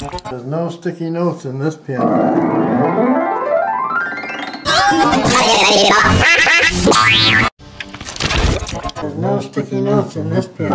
There's no sticky notes in this pen. There's no sticky notes in this pen.